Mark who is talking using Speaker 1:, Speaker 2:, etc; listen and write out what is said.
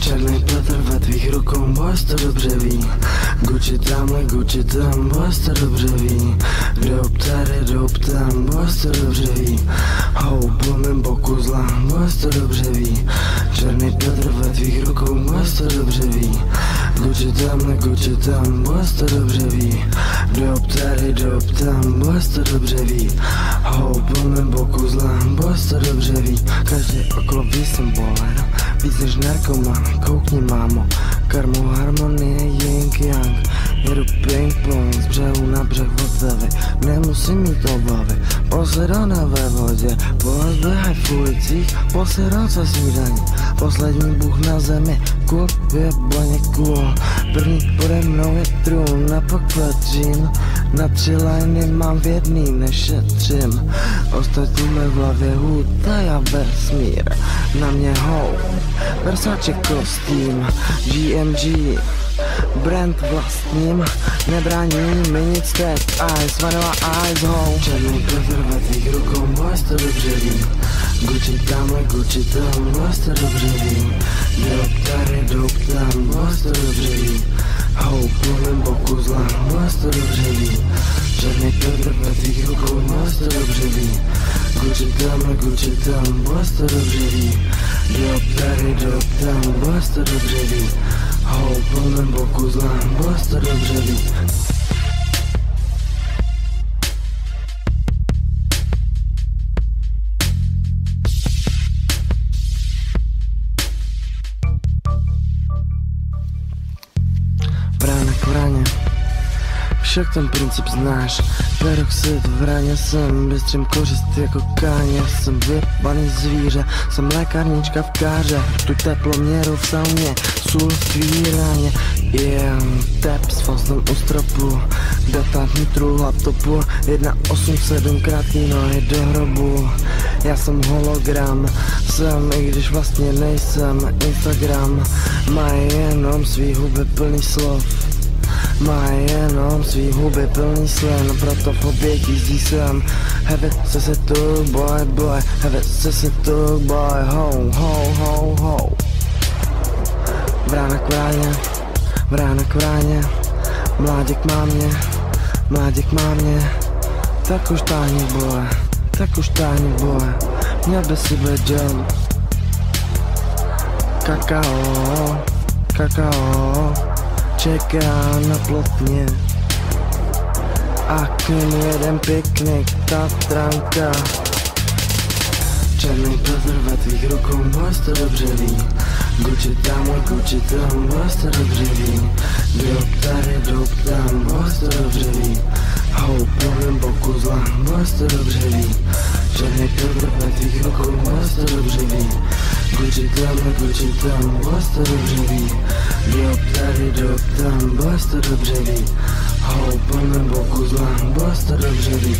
Speaker 1: Černý pletr ve tvých rukou, boys to dobře ví. Gucci tam, Gucci tam, boys to dobře ví. Drop tady, drop tam, boys to dobře ví. Hou, plném boku zla, boys to dobře ví. Černý pletr ve tvých rukou, boys to dobře ví. Gucci tam, Gucci tam, boys to dobře ví tam, boss to dobře ví. Hou po mém boku zla, boss to dobře ví. Každý okolo ví jsem boler Víc než narkoman, koukni mámo. Karmu harmonie yin yang. Jedu ping pong z břehu na břeh od tebe Nemusím mít obavy. Posedané ve vodě Pohaz běhaj v ulicích Posedal se snídaní. Poslední bůh na zemi Cool, je baně cool. První pode mnou je trůn Na pak patřím Na tři liny mám v jedný nešetřím. Ostatní v hlavě huta já vesmír. Na mě hou Versace kostým GMG Brand vlastním. Nebrání mi nic teď Eyes, vanilla eyes, ho. Černý tvých rukou Boys to dobře ví Gucci tamhle, Gucci tam Boys to dobře ví Drop tady, drop tam Boys to dobře ví zla Boys to dobře ví Černý profil ve tvých rukou Boys to dobře ví Gucci tamhle, Gucci tam Boys to dobře ví Drop tady, drop tam Boys však ten princip znáš. Peroxid v raně jsem bystřím kořist jako káně. Jsem vybaný zvíře, jsem lékárnička v káře. Tu teploměru v sauně, sůl v tvý ráně Yeah, tep s fosnem u stropu Data nitru laptopu 187 krátký nohy do hrobu. Já jsem hologram, jsem i když vlastně nejsem Instagram. Má jenom svý huby plný slov má jenom svý huby plný slen, proto v oběti jízdí sem. Have it, se tu, boy, boy, se tu, boy, ho, ho, ho, ho. Vrána k vráně, vrána k vráně, mláděk má mě, mláděk má mě. Tak už táhni, boy, tak už táhni, boy, měl by si jump Kakao, kakao čeká na plotně. A k ním jeden piknik, Tatranka Černý Petr ve tvých rukou, boss to dobře ví. Gucci tam, Gucci tam, boss to dobře ví. Drop tady, drop tam, boss to dobře ví. Hou po mém boku zla, boss to dobře ví. Černý Petr ve tvých rukou, boss to dobře ví Gucci tam, Gucci tam, boss to dobře ví Drop tady, drop tam, boss to dobře ví Hou po mém boku zla, boss to dobře ví